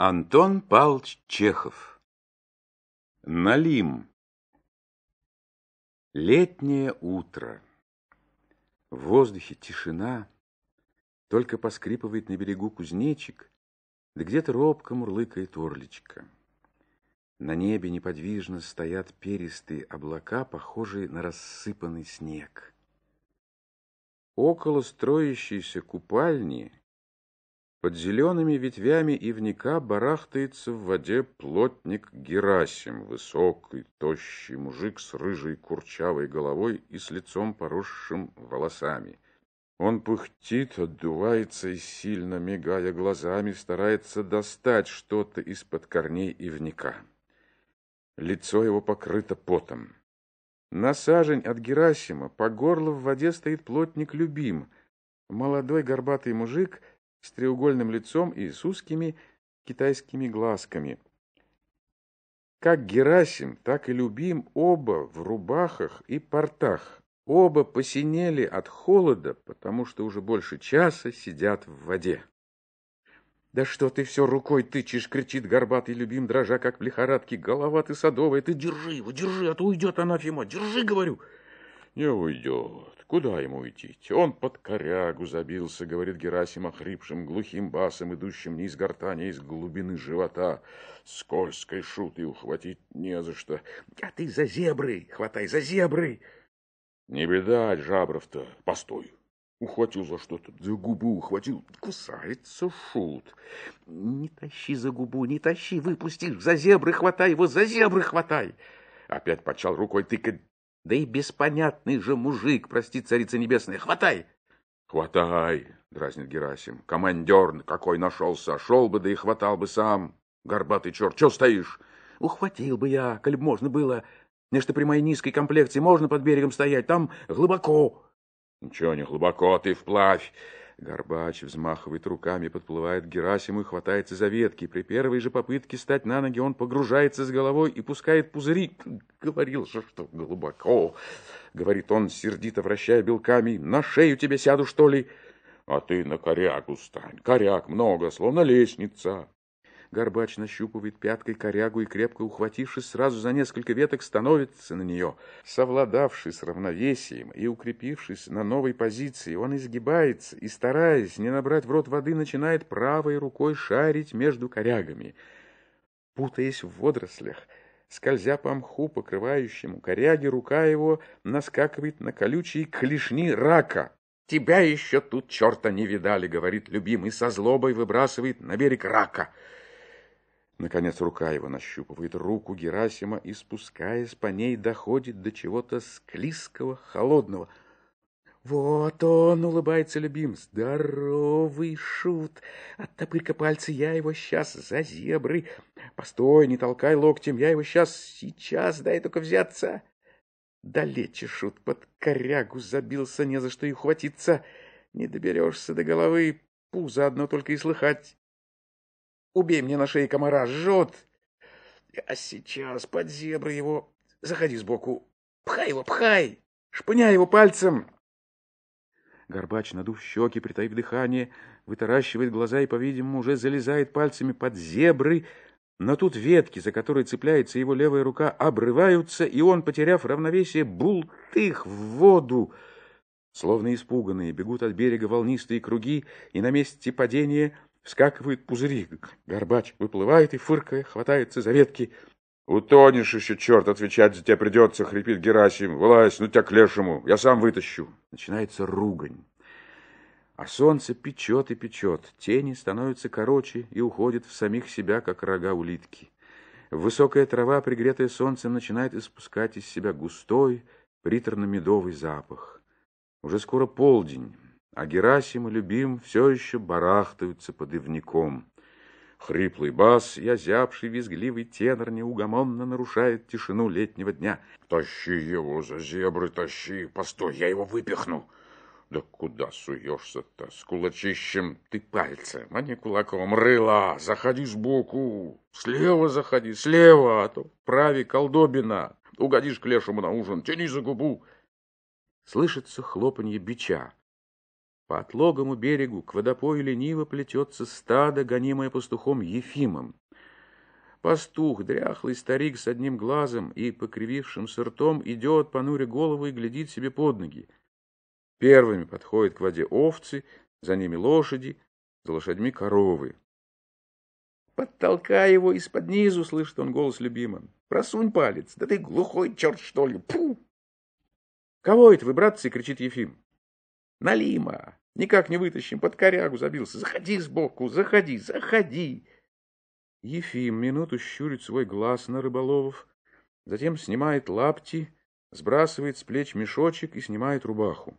Антон Павлович Чехов Налим Летнее утро. В воздухе тишина, Только поскрипывает на берегу кузнечик, Да где-то робко мурлыкает орличка. На небе неподвижно стоят перистые облака, Похожие на рассыпанный снег. Около строящейся купальни под зелеными ветвями ивника барахтается в воде плотник Герасим, высокий, тощий мужик с рыжей курчавой головой и с лицом поросшим волосами. Он пыхтит, отдувается и, сильно мигая глазами, старается достать что-то из-под корней ивника. Лицо его покрыто потом. На сажень от Герасима по горло в воде стоит плотник Любим, молодой горбатый мужик — с треугольным лицом и с узкими китайскими глазками. Как Герасим, так и Любим оба в рубахах и портах. Оба посинели от холода, потому что уже больше часа сидят в воде. «Да что ты все рукой тычешь!» — кричит горбатый любим, дрожа, как в лихорадке. «Голова ты садовая, ты держи его, держи, а то уйдет анафема! Держи, говорю!» «Не уйдет. Куда ему идти? Он под корягу забился, говорит Герасим охрипшим, глухим басом, идущим не из гортани, а из глубины живота. Скользкой шут и ухватить не за что. А ты за зебры, хватай за зебры. Не беда, жабров-то, постой. Ухватил за что-то, за губу ухватил. Кусается шут. Не тащи за губу, не тащи, выпустишь. За зебры хватай его, за зебры хватай. Опять почал рукой тыкать да и беспонятный же мужик, прости, царица небесная, хватай! Хватай, дразнит Герасим. Командер какой нашелся, шел бы, да и хватал бы сам. Горбатый черт, че стоишь? Ухватил бы я, коль можно было. Нечто при моей низкой комплекции можно под берегом стоять, там глубоко. Ничего не глубоко, ты вплавь. Горбач взмахивает руками, подплывает к Герасиму и хватается за ветки. При первой же попытке стать на ноги он погружается с головой и пускает пузыри. Говорил же, что глубоко. Говорит он, сердито вращая белками. На шею тебе сяду, что ли? А ты на корягу стань. Коряг много, словно лестница. Горбач нащупывает пяткой корягу и, крепко ухватившись сразу за несколько веток, становится на нее. Совладавший с равновесием и укрепившись на новой позиции, он изгибается и, стараясь не набрать в рот воды, начинает правой рукой шарить между корягами. Путаясь в водорослях, скользя по мху, покрывающему коряги, рука его наскакивает на колючие клешни рака. «Тебя еще тут черта не видали», — говорит любимый, со злобой выбрасывает на берег рака — Наконец рука его нащупывает руку Герасима и, спускаясь по ней, доходит до чего-то склизкого, холодного. «Вот он!» — улыбается любим. «Здоровый шут! Оттопырь-ка пальцы, я его сейчас за зебры! Постой, не толкай локтем, я его сейчас, сейчас, дай только взяться!» Далече шут под корягу забился, не за что и ухватиться. Не доберешься до головы, пузо одно только и слыхать. Убей мне на шее комара, жжет. А сейчас под зебры его. Заходи сбоку. Пхай его, пхай. Шпыняй его пальцем. Горбач, надув щеки, притаив дыхание, вытаращивает глаза и, по-видимому, уже залезает пальцами под зебры, но тут ветки, за которые цепляется его левая рука, обрываются, и он, потеряв равновесие, бултых в воду. Словно испуганные, бегут от берега волнистые круги, и на месте падения Вскакивают пузыри. Горбач выплывает и, фыркая, хватается за ветки. «Утонешь еще, черт, отвечать за тебя придется!» — хрипит Герасим. «Вылазь, ну тебя к лешему, я сам вытащу!» Начинается ругань. А солнце печет и печет, тени становятся короче и уходят в самих себя, как рога улитки. Высокая трава, пригретая солнцем, начинает испускать из себя густой, приторно-медовый запах. Уже скоро полдень, а Герасим и Любим все еще барахтаются под ивником. Хриплый бас и озябший визгливый тенор неугомонно нарушает тишину летнего дня. «Тащи его за зебры, тащи! Постой, я его выпихну!» «Да куда суешься-то? С кулачищем ты пальцем, а не кулаком. Рыла, заходи сбоку. Слева заходи, слева, а то праве колдобина. Угодишь к лешему на ужин, тяни за губу». Слышится хлопанье бича. По отлогому берегу к водопою лениво плетется стадо, гонимое пастухом Ефимом. Пастух, дряхлый старик с одним глазом и покривившимся ртом, идет, понуря голову, и глядит себе под ноги. Первыми подходят к воде овцы, за ними лошади, за лошадьми коровы. «Подтолкай его из-под низу!» — слышит он голос любимым. «Просунь палец! Да ты глухой черт, что ли! Пу!» «Кого это вы, братцы?» — кричит Ефим. «Налима! Никак не вытащим, под корягу забился! Заходи сбоку, заходи, заходи!» Ефим минуту щурит свой глаз на рыболовов, затем снимает лапти, сбрасывает с плеч мешочек и снимает рубаху.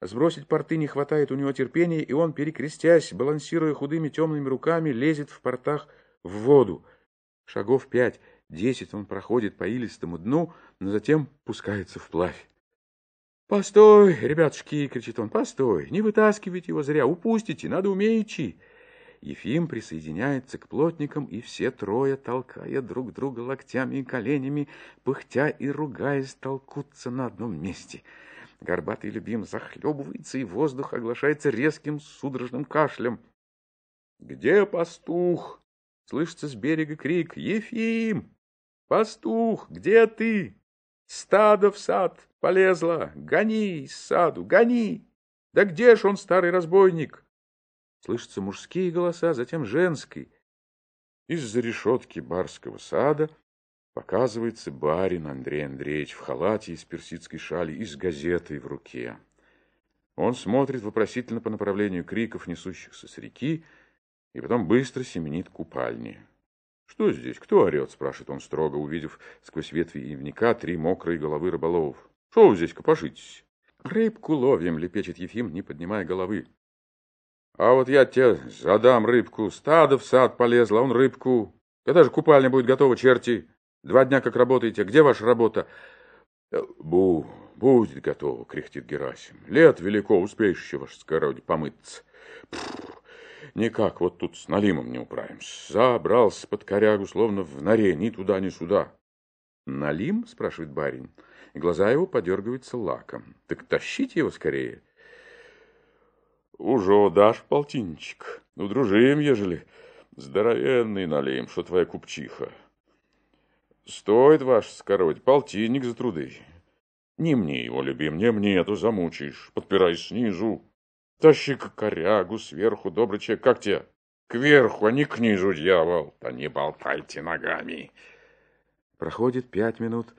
Сбросить порты не хватает у него терпения, и он, перекрестясь, балансируя худыми темными руками, лезет в портах в воду. Шагов пять, десять он проходит по илистому дну, но затем пускается вплавь. «Постой, ребятушки!» — кричит он. «Постой! Не вытаскивайте его зря! Упустите! Надо умеючи!» Ефим присоединяется к плотникам, и все трое, толкая друг друга локтями и коленями, пыхтя и ругаясь, толкутся на одном месте — Горбатый любим захлебывается, и воздух оглашается резким судорожным кашлем. «Где пастух?» — слышится с берега крик. «Ефим! Пастух, где ты? Стадо в сад полезло! Гони из саду, гони! Да где ж он, старый разбойник?» Слышатся мужские голоса, затем женский. Из-за решетки барского сада Показывается барин Андрей Андреевич в халате из персидской шали и с газетой в руке. Он смотрит вопросительно по направлению криков, несущихся с реки, и потом быстро семенит к купальне. «Что здесь? Кто орет?» — спрашивает он строго, увидев сквозь ветви ивника три мокрые головы рыболовов. «Что вы здесь копошитесь?» «Рыбку ловим», — лепечет Ефим, не поднимая головы. «А вот я тебе задам рыбку. Стадо в сад полезло, он рыбку. Когда же купальня будет готова, черти?» Два дня как работаете. Где ваша работа? Бу, будет готово, кряхтит Герасим. Лет велико, успеешь еще, ваше скородие, помыться. Пфф, никак, вот тут с налимом не управимся. Забрался под корягу, словно в норе, ни туда, ни сюда. Налим? спрашивает барин. И глаза его подергиваются лаком. Так тащите его скорее. Уже дашь полтинничек. Удружим, ежели здоровенный налим, что твоя купчиха. Стоит ваш скороть полтинник за труды. Не мне его, любим, не мне, а то замучаешь. Подпирай снизу. Тащи к корягу сверху, добрый человек. Как тебе? Кверху, а не к низу, дьявол. Да не болтайте ногами. Проходит пять минут,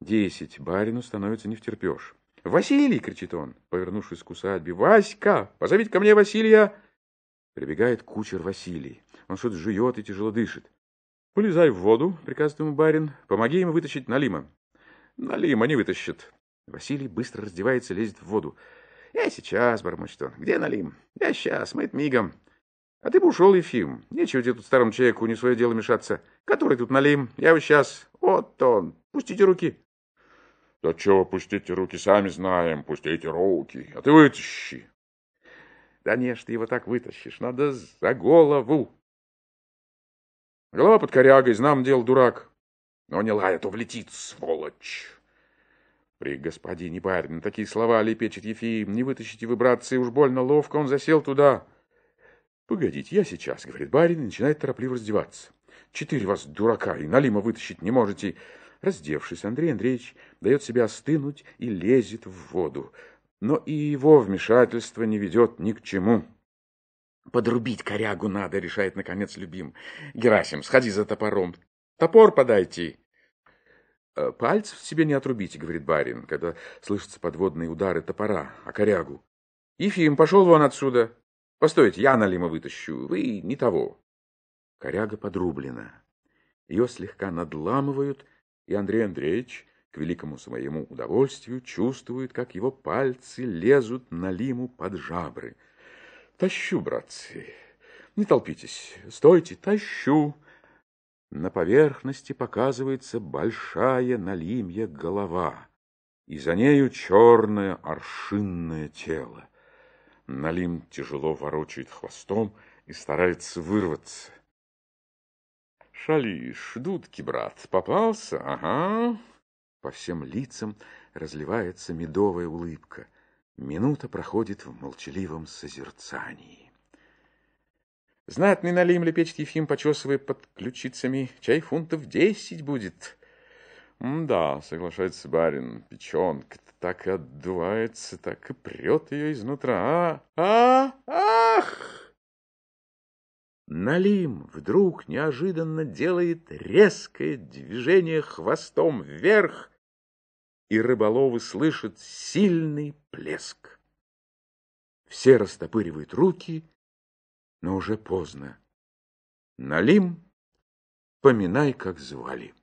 десять. Барину становится не втерпешь. «Василий!» — кричит он, повернувшись к усадьбе. «Васька! Позовите ко мне Василия!» Прибегает кучер Василий. Он что-то жует и тяжело дышит. «Полезай в воду», — приказывает ему барин. «Помоги ему вытащить Налима». «Налима не вытащит». Василий быстро раздевается, лезет в воду. «Я сейчас», — бормочет он. «Где Налим?» «Я сейчас, мы мигом». «А ты бы ушел, Ефим. Нечего тебе тут старому человеку не свое дело мешаться. Который тут Налим? Я вот сейчас. Вот он. Пустите руки». «Да чего пустите руки, сами знаем. Пустите руки. А ты вытащи». «Да не ж ты его так вытащишь. Надо за голову». Голова под корягой, знам дел дурак. Но не лай, а то влетит, сволочь. При господине барин такие слова лепечет Ефим. Не вытащите вибрации, уж больно ловко он засел туда. Погодите, я сейчас, говорит барин, и начинает торопливо раздеваться. Четыре вас, дурака, и налима вытащить не можете. Раздевшись, Андрей Андреевич дает себя остынуть и лезет в воду. Но и его вмешательство не ведет ни к чему. Подрубить корягу надо, решает наконец любим. Герасим, сходи за топором. Топор подайте. «Э, пальцев себе не отрубите, говорит барин, когда слышатся подводные удары топора о корягу. Ефим, пошел вон отсюда. Постойте, я налима вытащу. Вы не того. Коряга подрублена. Ее слегка надламывают, и Андрей Андреевич, к великому своему удовольствию, чувствует, как его пальцы лезут налиму под жабры — Тащу, братцы. Не толпитесь. Стойте, тащу. На поверхности показывается большая налимья голова, и за нею черное аршинное тело. Налим тяжело ворочает хвостом и старается вырваться. Шалиш, дудки, брат, попался? Ага. По всем лицам разливается медовая улыбка — Минута проходит в молчаливом созерцании. Знатный налим лепечет Ефим, почесывая под ключицами. Чай фунтов десять будет. Да, соглашается барин, печенка так и отдувается, так и прет ее изнутра. А, а, ах! Налим вдруг неожиданно делает резкое движение хвостом вверх, и рыболовы слышат сильный плеск. Все растопыривают руки, но уже поздно. Налим, поминай, как звали.